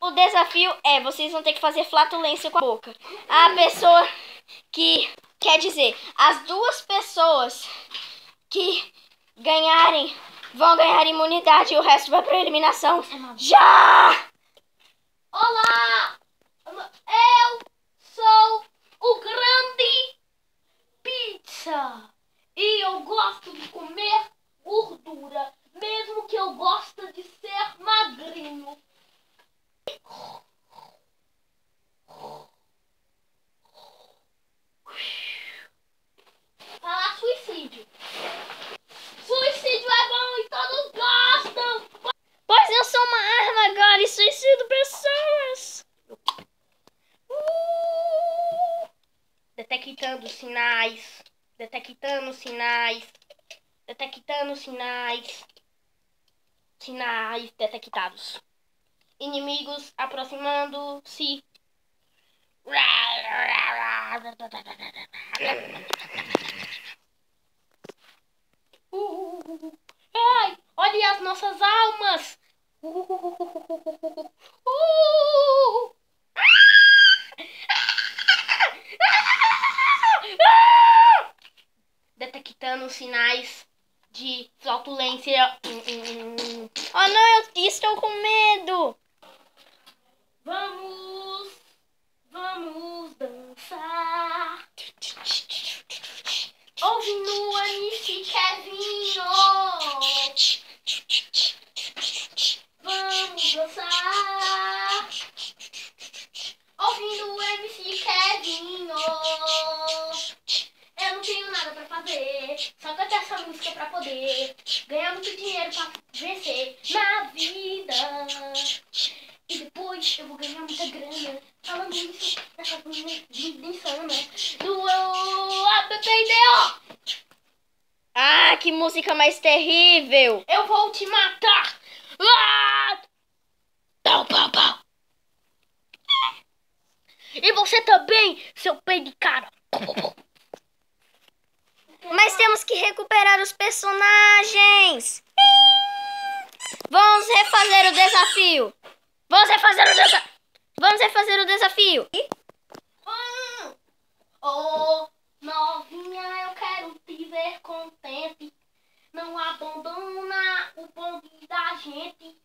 o desafio é, vocês vão ter que fazer flatulência com a boca. A pessoa que, quer dizer, as duas pessoas que ganharem vão ganhar imunidade e o resto vai pra eliminação. Já! Olá! Eu sou o grande pizza. E eu gosto de comer gordura, mesmo que eu goste de ser magrinho. Falar suicídio. Suicídio é bom e todos gostam. Pois eu sou uma arma agora e suicido pessoas. Uh! Detectando sinais. Detectando sinais. Detectando sinais. Sinais detectados. Inimigos aproximando-se. Uh! Ai, olhe as nossas almas. Uh! Sinais de flatulência. Oh não, eu estou com medo. Vamos, vamos dançar. Ouvindo a MC Kevinho. Vamos dançar. Ouvindo o MC Kevinho. Eu não tenho nada pra fazer. Só cantar essa música pra poder ganhar muito dinheiro pra vencer na vida. E depois eu vou ganhar muita grana. Falando isso, dessa vida insana. Do ABPDO. Ah, que música mais terrível. Eu vou te matar. Ah! Pau, pau, pau. E você também, seu pé de cara. Mas temos que recuperar os personagens. Vamos refazer o desafio. Vamos refazer o desafio. Vamos refazer o desafio. Oh, novinha, eu quero te ver contente. Não abandona o bonde da gente.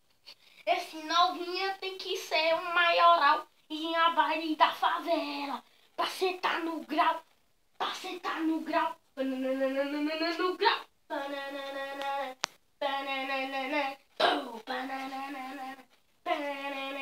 Esse novinha tem que ser um maioral e a baile da favela. Pra sentar no grau, pra sentar no grau. Bananana no grau. Bananana, bananana, oh, bananana, bananana,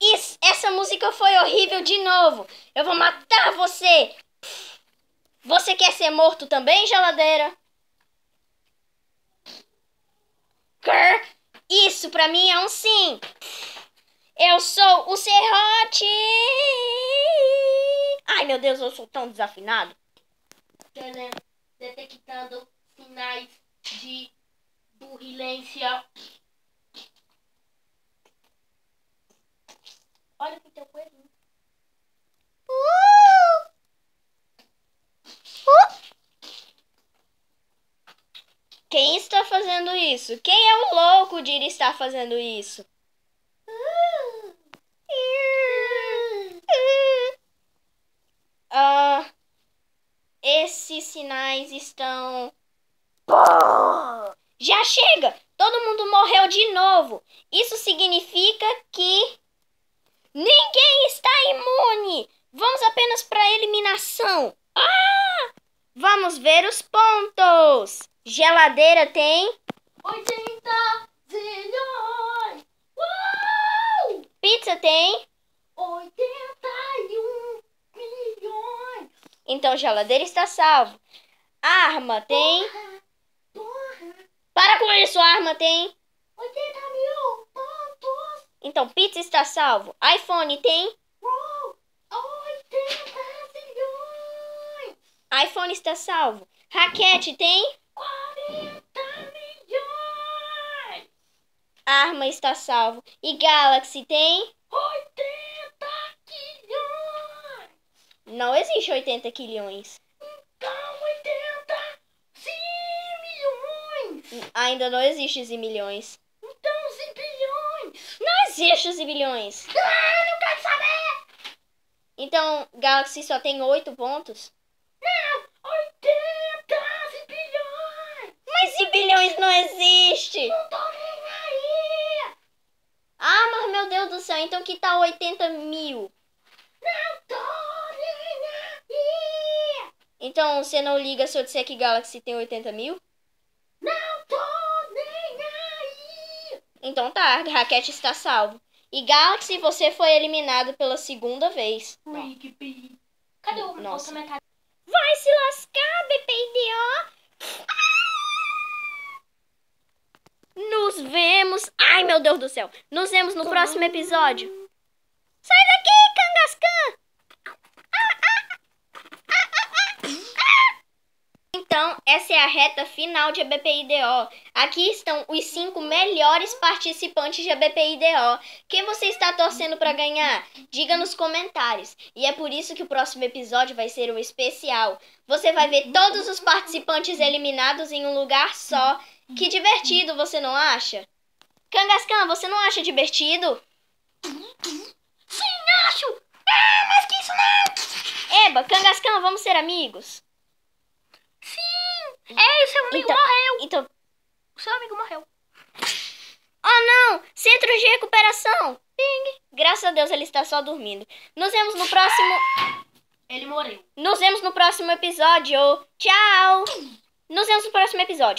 Isso, essa música foi horrível de novo. Eu vou matar você. Você quer ser morto também, geladeira? Isso pra mim é um sim. Eu sou o serrote. Ai, meu Deus, eu sou tão desafinado. Tele- detectando sinais de burrilência. Olha pro teu coelhinho. Quem está fazendo isso? Quem é o louco de estar fazendo isso? Ah, esses sinais estão. Já chega! Todo mundo morreu de novo. Isso significa que ninguém está imune. Vamos apenas para eliminação. Ah! Vamos ver os pontos. Geladeira tem 80 zilhões! Uau! Pizza tem. 81 milhões! Então geladeira está salvo. Arma tem. Porra! Porra! Para com isso, arma tem. 80 mil pontos! Então pizza está salvo. iPhone tem. Uau! 80 zilhões! iPhone está salvo. Raquete tem? Arma está salvo. E Galaxy tem? 80 quilhões! Não existe 80 quilhões. Então 80 milhões! Ainda não existe zimilhões. Então 100 bilhões! Não existe zimilhões. Ah, não quero saber! Então, Galaxy só tem 8 pontos? Céu, então que tal 80 mil? Não tô nem aí! Então você não liga se eu disser que Galaxy tem 80 mil? Não tô nem aí! Então tá, Raquete está salvo. E Galaxy, você foi eliminado pela segunda vez. Rigby. Cadê o Nossa. Vai se lascar, BPIDO! Nos vemos. Ai, meu Deus do céu. Nos vemos no próximo episódio. Sai daqui, Kangaskhan! Então, essa é a reta final de ABPIDO. Aqui estão os cinco melhores participantes de ABPIDO. Quem você está torcendo para ganhar? Diga nos comentários. E é por isso que o próximo episódio vai ser um especial. Você vai ver todos os participantes eliminados em um lugar só. Que divertido, você não acha? Kangaskhan, você não acha divertido? Sim, acho! Ah, mas que isso não! Eba, Kangaskhan, vamos ser amigos? Amigo Então- morreu! Então, O seu amigo morreu. Oh não! Centro de recuperação! Ping! Graças a Deus ele está só dormindo. Nos vemos no próximo. Ele morreu. Nos vemos no próximo episódio. Tchau! Nos vemos no próximo episódio.